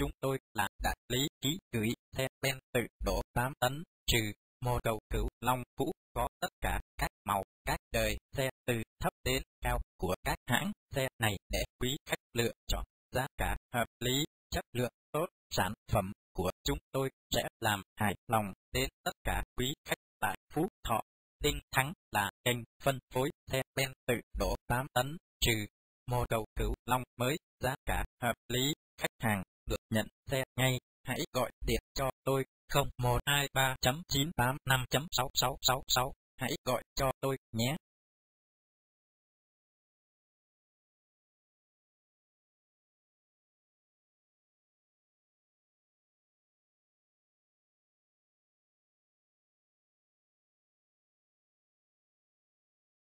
chúng tôi là đại lý ký gửi xe ben tự đổ 8 tấn, trừ mô cầu cửu long cũ có tất cả các màu, các đời xe từ thấp đến cao của các hãng xe này để quý khách lựa chọn giá cả hợp lý, chất lượng tốt, sản phẩm của chúng tôi sẽ làm hài lòng đến tất cả quý khách tại Phú Thọ. Tinh Thắng là kênh phân phối xe ben tự đổ 8 tấn, trừ mô cầu cửu long mới, giá cả hợp lý, khách hàng được nhận xe ngay. Hãy gọi điện cho tôi 0123.985.6666. Hãy gọi cho tôi nhé.